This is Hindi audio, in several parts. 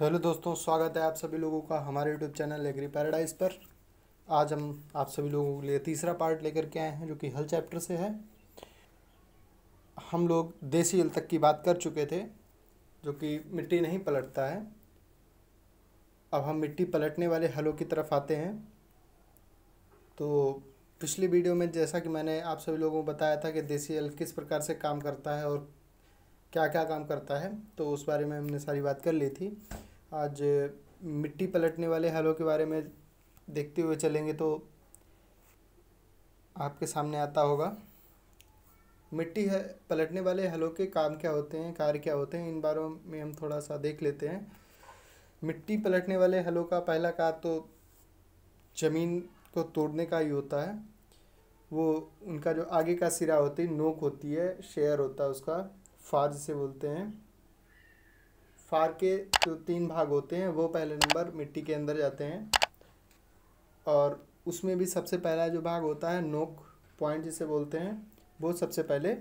हेलो दोस्तों, स्वागत है आप सभी लोगों का हमारे यूट्यूब चैनल एग्री पैराडाइज पर। आज हम आप सभी लोगों के लिए तीसरा पार्ट लेकर के आए हैं, जो कि हल चैप्टर से है। हम लोग देसी हल तक की बात कर चुके थे, जो कि मिट्टी नहीं पलटता है। अब हम मिट्टी पलटने वाले हलों की तरफ़ आते हैं। तो पिछली वीडियो में जैसा कि मैंने आप सभी लोगों को बताया था कि देसी हल किस प्रकार से काम करता है और क्या क्या काम करता है तो उस बारे में हमने सारी बात कर ली थी। आज मिट्टी पलटने वाले हलों के बारे में देखते हुए चलेंगे तो आपके सामने आता होगा। मिट्टी है, पलटने वाले हलों के काम क्या होते हैं, कार्य क्या होते हैं, इन बारों में हम थोड़ा सा देख लेते हैं। मिट्टी पलटने वाले हलों का पहला कार्य तो ज़मीन को तोड़ने का ही होता है। वो, उनका जो आगे का सिरा होती है, नोक होती है, शेयर होता है उसका, फार जिसे बोलते हैं। फार के जो तीन भाग होते हैं, वो पहले नंबर मिट्टी के अंदर जाते हैं। और उसमें भी सबसे पहला जो भाग होता है, नोक पॉइंट जिसे बोलते हैं, वो सबसे पहले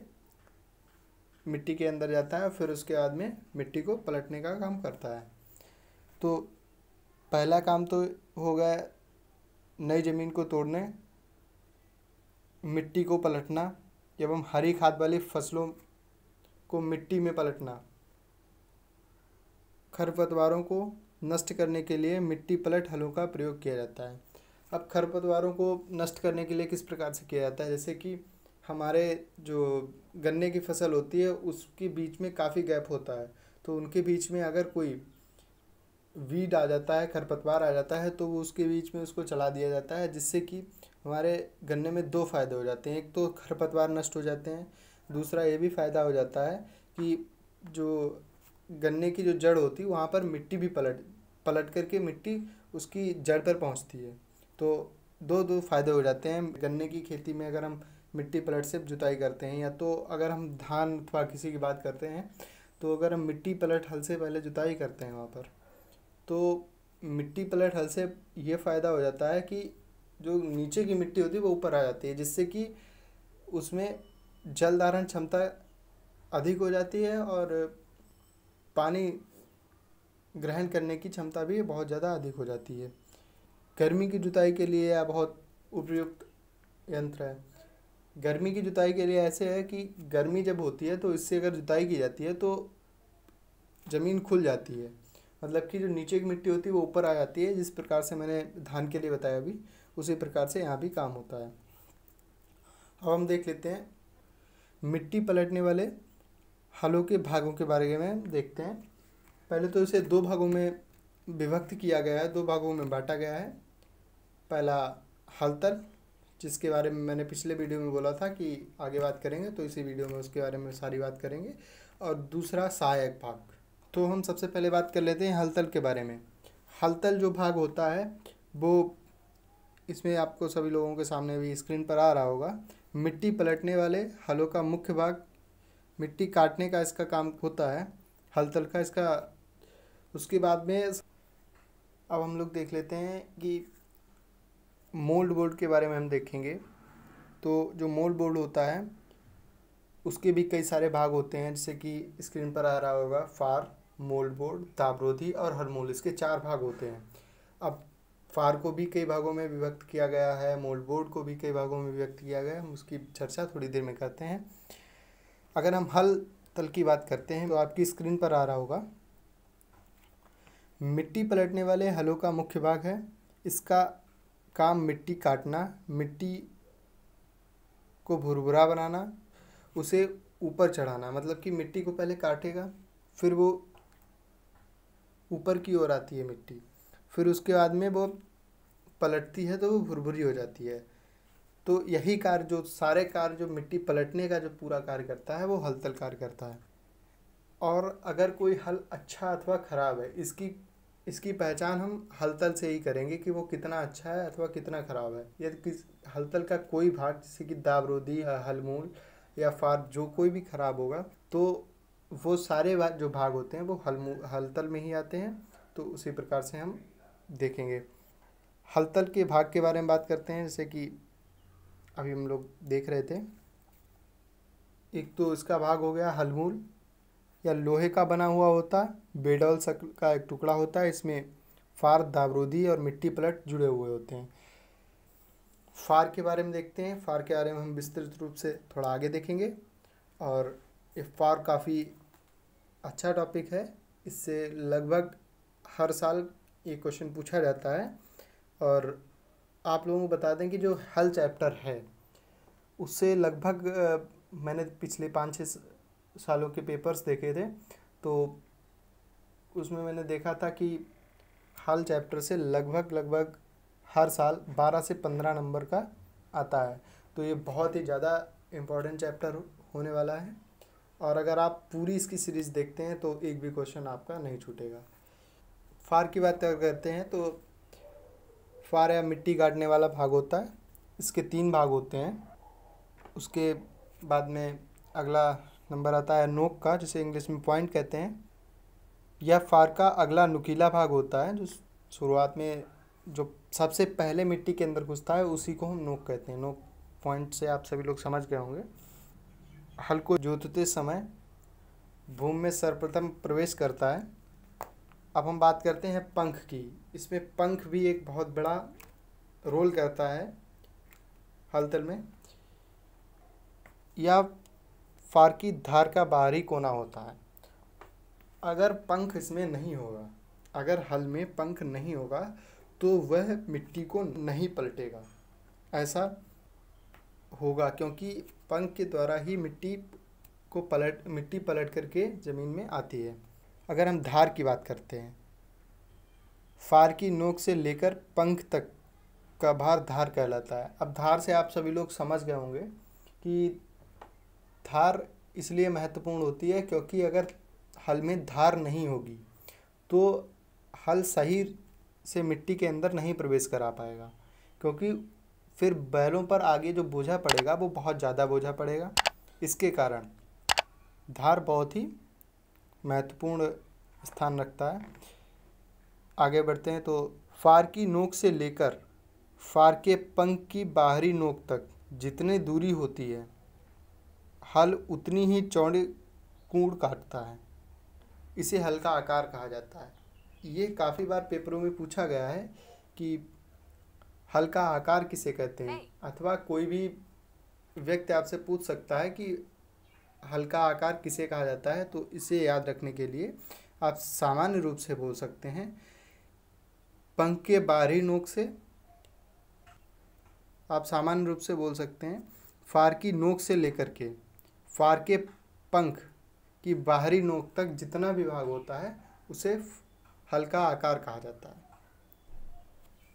मिट्टी के अंदर जाता है, फिर उसके बाद में मिट्टी को पलटने का काम करता है। तो पहला काम तो हो गया नई ज़मीन को तोड़ने, मिट्टी को पलटना एवं हरी खाद वाली फ़सलों को मिट्टी में पलटना। खरपतवारों को नष्ट करने के लिए मिट्टी पलट हलों का प्रयोग किया जाता है। अब खरपतवारों को नष्ट करने के लिए किस प्रकार से किया जाता है? जैसे कि हमारे जो गन्ने की फ़सल होती है, उसके बीच में काफ़ी गैप होता है। तो उनके बीच में अगर कोई वीड आ जाता है, खरपतवार आ जाता है तो वो उसके बीच में उसको चला दिया जाता है, जिससे कि हमारे गन्ने में दो फ़ायदे हो जाते हैं। एक तो खरपतवार नष्ट हो जाते हैं, दूसरा ये भी फ़ायदा हो जाता है कि जो गन्ने की जो जड़ होती है, वहाँ पर मिट्टी भी पलट पलट करके मिट्टी उसकी जड़ पर पहुँचती है। तो दो दो फ़ायदे हो जाते हैं। गन्ने की खेती में अगर हम मिट्टी पलट से जुताई करते हैं, या तो अगर हम धान अथवा किसी की बात करते हैं तो अगर हम मिट्टी पलट हल से पहले जुताई करते हैं वहाँ पर तो मिट्टी पलट हल से ये फ़ायदा हो जाता है कि जो नीचे की मिट्टी होती है, वो ऊपर आ जाती है, जिससे कि उसमें जल धारण क्षमता अधिक हो जाती है और पानी ग्रहण करने की क्षमता भी बहुत ज़्यादा अधिक हो जाती है। गर्मी की जुताई के लिए यह बहुत उपयुक्त यंत्र है। गर्मी की जुताई के लिए ऐसे है कि गर्मी जब होती है तो इससे अगर जुताई की जाती है तो ज़मीन खुल जाती है। मतलब कि जो नीचे की मिट्टी होती है वो ऊपर आ जाती है, जिस प्रकार से मैंने धान के लिए बताया अभी, उसी प्रकार से यहाँ भी काम होता है। अब हम देख लेते हैं, मिट्टी पलटने वाले हलों के भागों के बारे में देखते हैं। पहले तो इसे दो भागों में विभक्त किया गया है, दो भागों में बांटा गया है। पहला हलतल जिसके बारे में मैंने पिछले वीडियो में बोला था कि आगे बात करेंगे तो इसी वीडियो में उसके बारे में सारी बात करेंगे। और दूसरा सहायक भाग। तो हम सबसे पहले बात कर लेते हैं हलतल के बारे में। हलतल जो भाग होता है, वो इसमें आपको सभी लोगों के सामने भी स्क्रीन पर आ रहा होगा। मिट्टी पलटने वाले हलों का मुख्य भाग मिट्टी काटने का इसका काम होता है हल तल का इसका, उसके बाद में अब हम लोग देख लेते हैं कि मोल्ड बोर्ड के बारे में हम देखेंगे। तो जो मोल्ड बोर्ड होता है, उसके भी कई सारे भाग होते हैं, जैसे कि स्क्रीन पर आ रहा होगा, फार, मोल्ड बोर्ड ताबरोधी और हरमोल, इसके चार भाग होते हैं। अब फार को भी कई भागों में विभक्त किया गया है, मोल्ड बोर्ड को भी कई भागों में विभक्त किया गया है, हम उसकी चर्चा थोड़ी देर में करते हैं। अगर हम हल तल की बात करते हैं तो आपकी स्क्रीन पर आ रहा होगा। मिट्टी पलटने वाले हलों का मुख्य भाग है। इसका काम मिट्टी काटना, मिट्टी को भुरभुरा बनाना, उसे ऊपर चढ़ाना मतलब कि मिट्टी को पहले काटेगा, फिर वो ऊपर की ओर आती है मिट्टी। फिर उसके बाद में वो पलटती है तो वो भुरभुरी हो जाती है। तो यही कार्य जो सारे कार्य जो मिट्टी पलटने का जो पूरा कार्य करता है, वो हलतल कार्य करता है। और अगर कोई हल अच्छा अथवा ख़राब है, इसकी इसकी पहचान हम हलतल से ही करेंगे कि वो कितना अच्छा है अथवा कितना ख़राब है। यदि किस, हलतल का कोई भाग, जैसे कि दाबरोदी हलमूल या फार, जो कोई भी ख़राब होगा तो वो सारे जो भाग होते हैं, वो हलमू, हलतल में ही आते हैं तो उसी प्रकार से हम देखेंगे। हलतल के भाग के बारे में बात करते हैं, जैसे कि अभी हम लोग देख रहे थे। एक तो इसका भाग हो गया हलमूल, या लोहे का बना हुआ होता है बेडौल शक्ल का एक टुकड़ा होता है इसमें फार दाबरोदी और मिट्टी पलट जुड़े हुए होते हैं। फार के बारे में देखते हैं। फार के बारे में हम विस्तृत रूप से थोड़ा आगे देखेंगे। और ये फार काफ़ी अच्छा टॉपिक है। इससे लगभग हर साल ये क्वेश्चन पूछा जाता है। और आप लोगों को बता दें कि जो हल चैप्टर है, उससे लगभग मैंने पिछले पाँच छः सालों के पेपर्स देखे थे तो उसमें मैंने देखा था कि हल चैप्टर से लगभग लगभग हर साल बारह से पंद्रह नंबर का आता है। तो ये बहुत ही ज़्यादा इम्पोर्टेंट चैप्टर होने वाला है और अगर आप पूरी इसकी सीरीज़ देखते हैं तो एक भी क्वेश्चन आपका नहीं छूटेगा। फार की बात करते हैं तो फार या मिट्टी काटने वाला भाग होता है, इसके तीन भाग होते हैं। उसके बाद में अगला नंबर आता है नोक का, जिसे इंग्लिश में पॉइंट कहते हैं। यह फार का अगला नुकीला भाग होता है, जो शुरुआत में जो सबसे पहले मिट्टी के अंदर घुसता है, उसी को हम नोक कहते हैं। नोक पॉइंट से आप सभी लोग समझ गए होंगे। हल को जोतते समय भूमि में सर्वप्रथम प्रवेश करता है। अब हम बात करते हैं पंख की। इसमें पंख भी एक बहुत बड़ा रोल करता है, हलतल में। या फार की धार का बाहरी कोना होता है। अगर पंख इसमें नहीं होगा, अगर हल में पंख नहीं होगा तो वह मिट्टी को नहीं पलटेगा। ऐसा होगा क्योंकि पंख के द्वारा ही मिट्टी को पलट, मिट्टी पलट करके ज़मीन में आती है। अगर हम धार की बात करते हैं फार की नोक से लेकर पंख तक का भार धार कहलाता है। अब धार से आप सभी लोग समझ गए होंगे कि धार इसलिए महत्वपूर्ण होती है क्योंकि अगर हल में धार नहीं होगी तो हल सही से मिट्टी के अंदर नहीं प्रवेश करा पाएगा, क्योंकि फिर बैलों पर आगे जो बोझा पड़ेगा, वो बहुत ज़्यादा बोझा पड़ेगा। इसके कारण धार बहुत ही महत्वपूर्ण स्थान रखता है। आगे बढ़ते हैं तो फार की नोक से लेकर फार के पंख की बाहरी नोक तक जितनी दूरी होती है हल उतनी ही चौड़ी कूड़ काटता है। इसे हल का आकार कहा जाता है। ये काफ़ी बार पेपरों में पूछा गया है कि हल का आकार किसे कहते हैं? अथवा कोई भी व्यक्ति आपसे पूछ सकता है कि हल का आकार किसे कहा जाता है तो इसे याद रखने के लिए आप सामान्य रूप से बोल सकते हैं पंख के बाहरी नोक से आप सामान्य रूप से बोल सकते हैं, फार की नोक से लेकर के। फार के पंख की बाहरी नोक तक जितना भी भाग होता है, उसे हल्का आकार कहा जाता है।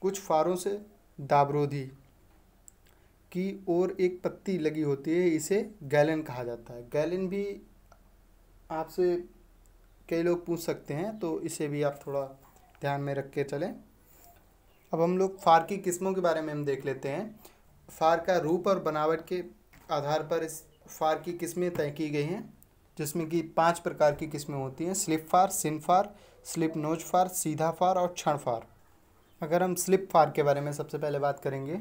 कुछ फारों से दाबरोधी की ओर एक पत्ती लगी होती है, इसे गैलन कहा जाता है। गैलन भी आपसे कई लोग पूछ सकते हैं तो इसे भी आप थोड़ा ध्यान में रख के चलें। अब हम लोग फार की किस्मों के बारे में हम देख लेते हैं। फार का रूप और बनावट के आधार पर इस फार की किस्में तय की गई हैं, जिसमें कि पाँच प्रकार की किस्में होती हैं, स्लिप फार, सिन फार, स्लिप नोज़ फार, सीधा फार और क्षण फार। अगर हम स्लिप फार के बारे में सबसे पहले बात करेंगे,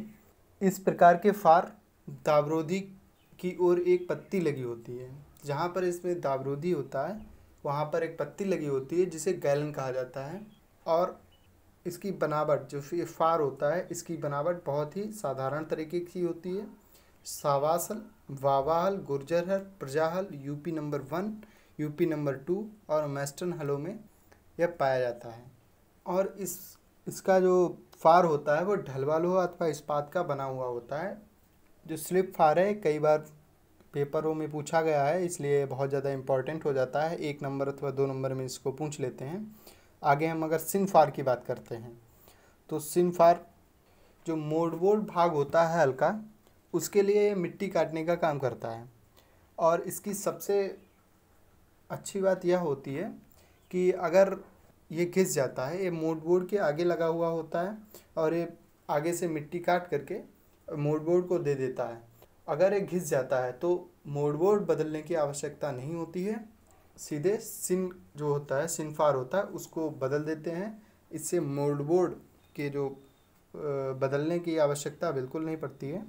इस प्रकार के फार दाबरोधी की ओर एक पत्ती लगी होती है। जहाँ पर इसमें दाबरोधी होता है, वहाँ पर एक पत्ती लगी होती है, जिसे गैलन कहा जाता है, और इसकी बनावट जो फार होता है, इसकी बनावट बहुत ही साधारण तरीके की होती है। सावासल, वावाहल गुर्जर हल प्रजाहल, UP number one, UP number two और वेस्टर्न हलों में यह पाया जाता है। और इस, इसका जो फार होता है, वो ढलवा लोहा अथवा इस्पात का बना हुआ होता है। जो स्लिप फार है, कई बार पेपरों में पूछा गया है, इसलिए बहुत ज़्यादा इंपॉर्टेंट हो जाता है। एक नंबर अथवा दो नंबर में इसको पूछ लेते हैं। आगे हम अगर सिन फार की बात करते हैं तो सिन फार जो मोडबोर्ड भाग होता है हल्का, उसके लिए मिट्टी काटने का काम करता है। और इसकी सबसे अच्छी बात यह होती है कि अगर ये घिस जाता है, ये मोड बोर्ड के आगे लगा हुआ होता है और ये आगे से मिट्टी काट करके मोड बोर्ड को दे देता है। अगर ये घिस जाता है तो मोड बोर्ड बदलने की आवश्यकता नहीं होती है। सीधे सिन जो होता है सिनफार होता है, उसको बदल देते हैं। इससे मोड बोर्ड के जो बदलने की आवश्यकता बिल्कुल नहीं पड़ती है।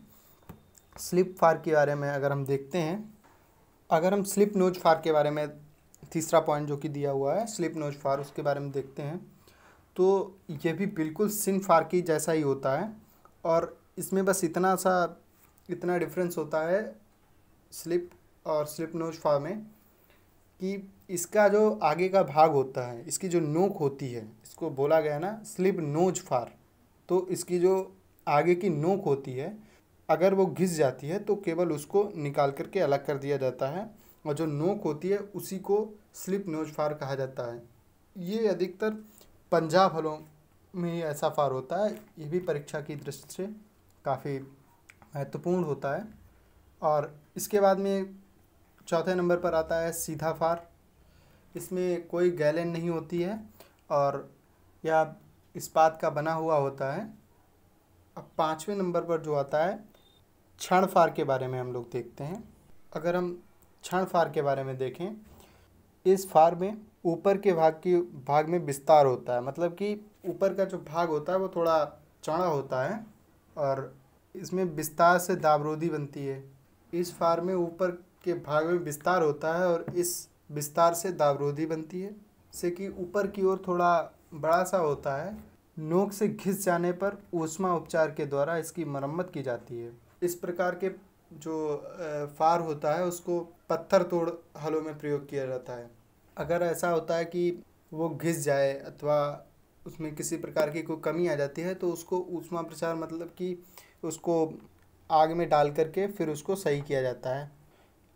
स्लिप फार के बारे में अगर हम देखते हैं, अगर हम स्लिप नोज़ फार के बारे में तीसरा पॉइंट जो कि दिया हुआ है स्लिप नोज़ फार उसके बारे में देखते हैं तो ये भी बिल्कुल सिन फार की जैसा ही होता है। और इसमें बस इतना सा, इतना डिफरेंस होता है स्लिप और स्लिप नोज़ फार में। कि इसका जो आगे का भाग होता है, इसकी जो नोक होती है, इसको बोला गया ना, स्लिप नोज़ फार तो इसकी जो आगे की नोक होती है, अगर वो घिस जाती है तो केवल उसको निकाल करके अलग कर दिया जाता है, और जो नोक होती है, उसी को स्लिप नोज़ फार कहा जाता है। ये अधिकतर पंजाब हलों में ऐसा फार होता है, ये भी परीक्षा की दृष्टि से काफ़ी महत्वपूर्ण होता है। और इसके बाद में चौथे नंबर पर आता है सीधा फार। इसमें कोई गैलन नहीं होती है और यह इस्पात का बना हुआ होता है। अब पाँचवें नंबर पर जो आता है, क्षण फार के बारे में हम लोग देखते हैं। अगर हम क्षण फार के बारे में देखें, इस फार में ऊपर के भाग की, भाग में विस्तार होता है। मतलब कि ऊपर का जो भाग होता है, वो थोड़ा चौड़ा होता है और इसमें विस्तार से दाबरोधी बनती है। इस फार में ऊपर के भाग में विस्तार होता है और इस विस्तार से दावरोधी बनती है। से कि ऊपर की ओर थोड़ा बड़ा सा होता है। नोक से घिस जाने पर ऊष्मा उपचार के द्वारा इसकी मरम्मत की जाती है। इस प्रकार के जो फार होता है, उसको पत्थर तोड़ हलों में प्रयोग किया जाता है। अगर ऐसा होता है कि वो घिस जाए अथवा उसमें किसी प्रकार की कोई कमी आ जाती है तो उसको ऊष्मा प्रचार मतलब कि उसको आग में डाल करके फिर उसको सही किया जाता है।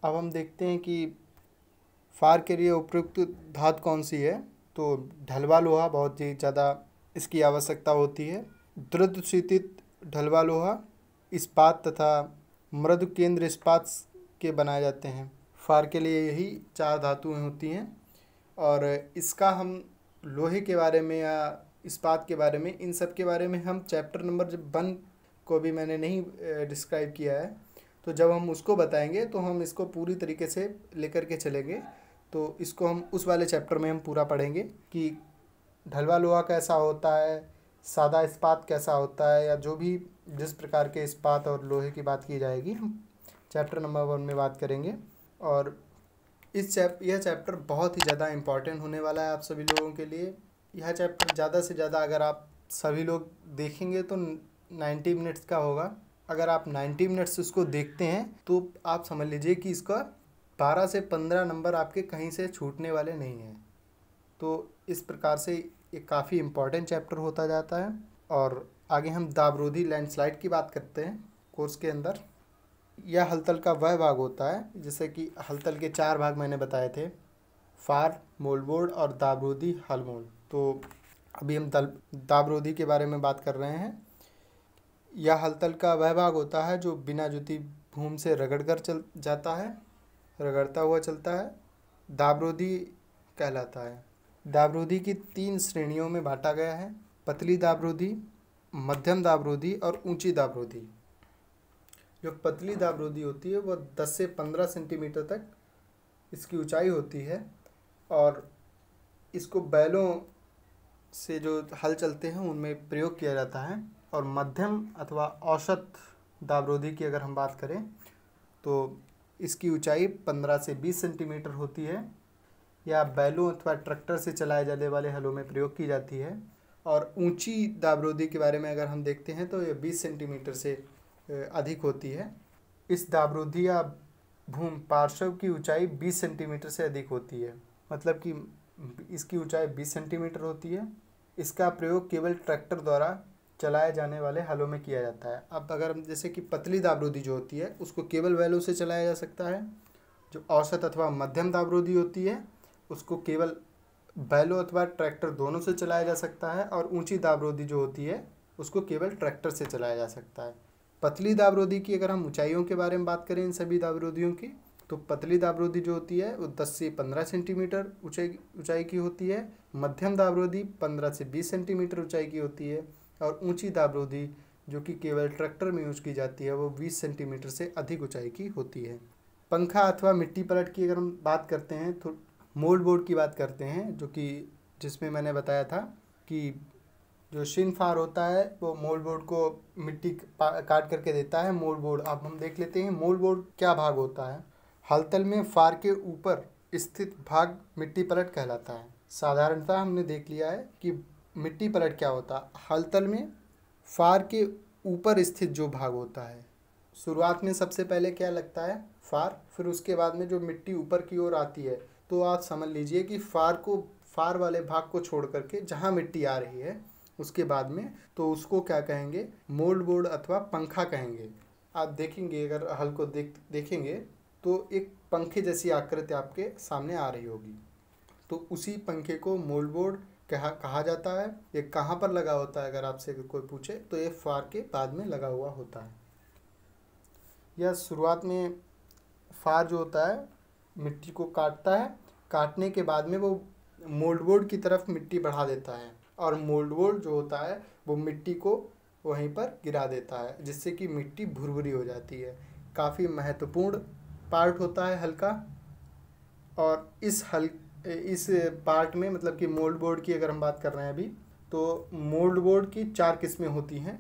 अब हम देखते हैं कि फार के लिए उपयुक्त धातु कौन सी है? तो ढलवा लोहा बहुत ही ज़्यादा इसकी आवश्यकता होती है। द्रुत शीतित ढलवा लोहा इस्पात तथा मृद केंद्र इस्पात के बनाए जाते हैं। फार के लिए यही चार धातुएँ होती हैं और इसका हम लोहे के बारे में या इस्पात के बारे में, इन सब के बारे में हम चैप्टर नंबर वन को भी मैंने नहीं डिस्क्राइब किया है। तो जब हम उसको बताएँगे तो हम इसको पूरी तरीके से लेकर के चलेंगे। तो इसको हम उस वाले चैप्टर में हम पूरा पढ़ेंगे कि ढलवा लोहा कैसा होता है, सादा इस्पात कैसा होता है, या जो भी जिस प्रकार के इस्पात और लोहे की बात की जाएगी, हम चैप्टर नंबर वन में बात करेंगे। और इस चैप यह चैप्टर बहुत ही ज़्यादा इंपॉर्टेंट होने वाला है आप सभी लोगों के लिए। यह चैप्टर ज़्यादा से ज़्यादा अगर आप सभी लोग देखेंगे तो नाइन्टी मिनट्स का होगा। अगर आप नाइन्टी मिनट्स उसको देखते हैं तो आप समझ लीजिए कि इसका बारह से पंद्रह नंबर आपके कहीं से छूटने वाले नहीं हैं। तो इस प्रकार से ये काफ़ी इंपॉर्टेंट चैप्टर होता जाता है। और आगे हम दाबरोधी लैंडस्लाइड की बात करते हैं कोर्स के अंदर। यह हलतल का वह भाग होता है, जैसे कि हलतल के चार भाग मैंने बताए थे, फार, मोलबोर्ड और दाबरोधी, हलमोल। तो अभी हम दल, दाबरोधी के बारे में बात कर रहे हैं। यह हलतल का वह भाग होता है जो बिना जुती भूम से रगड़ कर चल जाता है, रगड़ता हुआ चलता है दाबरोधी कहलाता है। दाबरोधी की तीन श्रेणियों में बांटा गया है, पतली दाबरोधी मध्यम दाबरोधी और ऊँची दाबरोधी जो पतली दाबरोधी होती है, वह 10 से 15 सेंटीमीटर तक इसकी ऊंचाई होती है और इसको बैलों से जो हल चलते हैं, उनमें प्रयोग किया जाता है। और मध्यम अथवा औसत दाबरोधी की अगर हम बात करें तो इसकी ऊंचाई 15 से 20 सेंटीमीटर होती है या बैलों अथवा ट्रैक्टर से चलाए जाने वाले हलों में प्रयोग की जाती है। और ऊँची दाबरोदी के बारे में अगर हम देखते हैं तो ये 20 सेंटीमीटर से अधिक होती है। इस दाबरोदी या भूम पार्श्व की ऊंचाई 20 सेंटीमीटर से अधिक होती है। मतलब कि इसकी ऊंचाई 20 सेंटीमीटर होती है। इसका प्रयोग केवल ट्रैक्टर द्वारा चलाए जाने वाले हलों में किया जाता है। अब अगर हम जैसे कि पतली दाबरोदी जो होती है, उसको केवल बैलों से चलाया जा सकता है। जो औसत अथवा मध्यम दाबरोदी होती है, उसको केवल बैलों अथवा ट्रैक्टर दोनों से चलाया जा सकता है और ऊँची दाबरोदी जो होती है, उसको केवल ट्रैक्टर से चलाया जा सकता है। पतली दाबरोदी की अगर हम ऊंचाइयों के बारे में बात करें इन सभी दाबरोदियों की तो पतली दाबरोदी जो होती है, वो 10 से 15 सेंटीमीटर ऊंचाई ऊंचाई की होती है। मध्यम दाबरोदी 15 से 20 सेंटीमीटर ऊंचाई की होती है। और ऊँची दाबरोदी जो कि केवल ट्रैक्टर में यूज़ की जाती है, वो 20 सेंटीमीटर से अधिक ऊंचाई की होती है। पंखा अथवा मिट्टी पलट की अगर हम बात करते हैं तो मोल्ड बोर्ड की बात करते हैं, जो कि जिसमें मैंने बताया था कि जो शिन फार होता है, वो मोल्ड बोर्ड को मिट्टी काट करके देता है, मोल्ड बोर्ड। अब हम देख लेते हैं मोल्ड बोर्ड क्या भाग होता है। हलतल में फार के ऊपर स्थित भाग मिट्टी पलट कहलाता है। साधारणतः हमने देख लिया है कि मिट्टी पलट क्या होता? है हल तल में फार के ऊपर स्थित जो भाग होता है। शुरुआत में सबसे पहले क्या लगता है? फार। फिर उसके बाद में जो मिट्टी ऊपर की ओर आती है तो आप समझ लीजिए कि फार को, फार वाले भाग को छोड़ करके जहाँ मिट्टी आ रही है, उसके बाद में तो उसको क्या कहेंगे? मोल्ड बोर्ड अथवा पंखा कहेंगे। आप देखेंगे, अगर हल को देख, देखेंगे तो एक पंखे जैसी आकृति आपके सामने आ रही होगी। तो उसी पंखे को मोल्ड बोर्ड कहा कहा जाता है? ये कहाँ पर लगा होता है? अगर आपसे कोई पूछे तो ये फार के बाद में लगा हुआ होता है। यह शुरुआत में फार जो होता है, मिट्टी को काटता है। काटने के बाद में वो मोल्ड बोर्ड की तरफ़ मिट्टी बढ़ा देता है और मोल्ड बोर्ड जो होता है, वो मिट्टी को वहीं पर गिरा देता है, जिससे कि मिट्टी भुरभुरी हो जाती है। काफ़ी महत्वपूर्ण पार्ट होता है हल्का और इस हल इस पार्ट में मतलब कि मोल्ड बोर्ड की अगर हम बात कर रहे हैं अभी तो मोल्ड बोर्ड की चार किस्में होती हैं।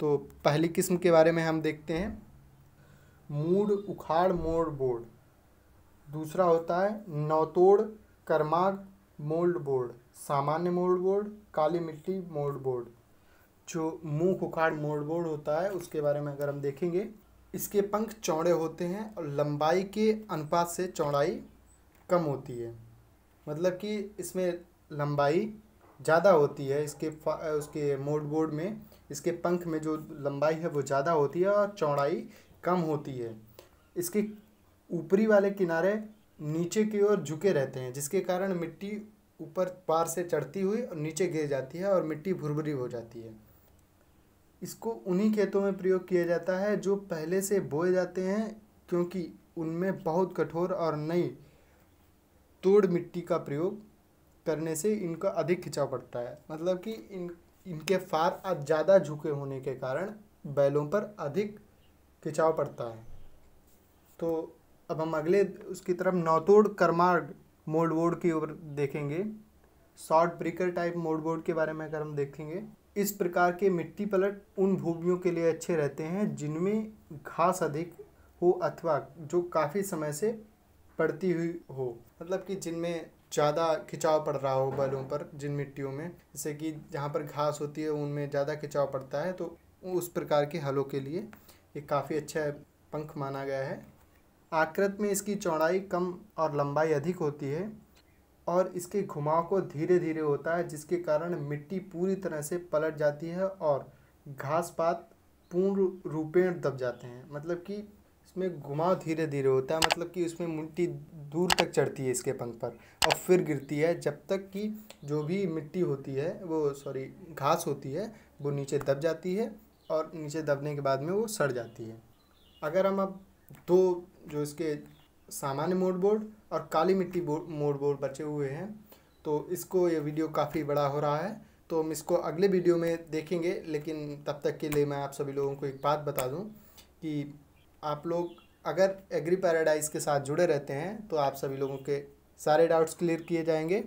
तो पहली किस्म के बारे में हम देखते हैं। मूड, उखाड़ मोड़ बोर्ड। दूसरा होता है नौतोड़, करमाग, मोल्ड बोर्ड। सामान्य मोल्ड बोर्ड, काली मिट्टी, मोल्ड बोर्ड। जो मुँह उखाड़, मोल्ड बोर्ड होता है, उसके बारे में अगर हम देखेंगे, इसके पंख चौड़े होते हैं और लंबाई के अनुपात से चौड़ाई कम होती है। मतलब कि इसमें लंबाई ज़्यादा होती है, इसके उसके मोल्ड बोर्ड में, इसके पंख में जो लंबाई है वो ज़्यादा होती है और चौड़ाई कम होती है। इसके ऊपरी वाले किनारे नीचे की ओर झुके रहते हैं, जिसके कारण मिट्टी ऊपर पार से चढ़ती हुई और नीचे गिर जाती है और मिट्टी भुरभुरी हो जाती है। इसको उन्हीं खेतों में प्रयोग किया जाता है जो पहले से बोए जाते हैं, क्योंकि उनमें बहुत कठोर और नई तोड़ मिट्टी का प्रयोग करने से इनका अधिक खिंचाव पड़ता है। मतलब कि इन, इनके फार ज़्यादा झुके होने के कारण बैलों पर अधिक खिंचाव पड़ता है। तो अब हम अगले, उसकी तरफ़ नौतोड़ करमार्ग मोड बोर्ड की ओर देखेंगे। Short breaker type mould board के बारे में अगर हम देखेंगे, इस प्रकार के मिट्टी पलट उन भूमियों के लिए अच्छे रहते हैं जिनमें घास अधिक हो अथवा जो काफ़ी समय से पड़ती हुई हो। मतलब कि जिनमें ज़्यादा खिंचाव पड़ रहा हो बैलों पर, जिन मिट्टियों में। जैसे कि जहाँ पर घास होती है, उनमें ज़्यादा खिंचाव पड़ता है तो उस प्रकार के हलों के लिए ये काफ़ी अच्छा पंख माना गया है। आकृत में इसकी चौड़ाई कम और लंबाई अधिक होती है और इसके घुमाव को धीरे धीरे होता है, जिसके कारण मिट्टी पूरी तरह से पलट जाती है और घास पात पूर्ण रूपेण दब जाते हैं। मतलब कि इसमें घुमाव धीरे धीरे होता है मतलब कि उसमें मिट्टी दूर तक चढ़ती है इसके पंख पर और फिर गिरती है। जब तक कि जो भी मिट्टी होती है, वो सॉरी, घास होती है, वो नीचे दब जाती है और नीचे दबने के बाद में वो सड़ जाती है। अगर हम अब दो जो इसके सामान्य मोड बोर्ड और काली मिट्टी मोड बोर्ड बचे हुए हैं तो इसको ये वीडियो काफ़ी बड़ा हो रहा है तो हम इसको अगले वीडियो में देखेंगे। लेकिन तब तक के लिए मैं आप सभी लोगों को एक बात बता दूँ कि आप लोग अगर एग्री पैराडाइज के साथ जुड़े रहते हैं तो आप सभी लोगों के सारे डाउट्स क्लियर किए जाएँगे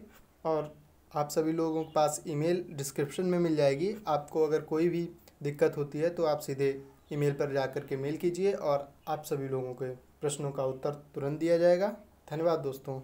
और आप सभी लोगों के पास ईमेल डिस्क्रिप्शन में मिल जाएगी। आपको अगर कोई भी दिक्कत होती है तो आप सीधे ईमेल पर जा कर के मेल कीजिए और आप सभी लोगों के प्रश्नों का उत्तर तुरंत दिया जाएगा। धन्यवाद दोस्तों।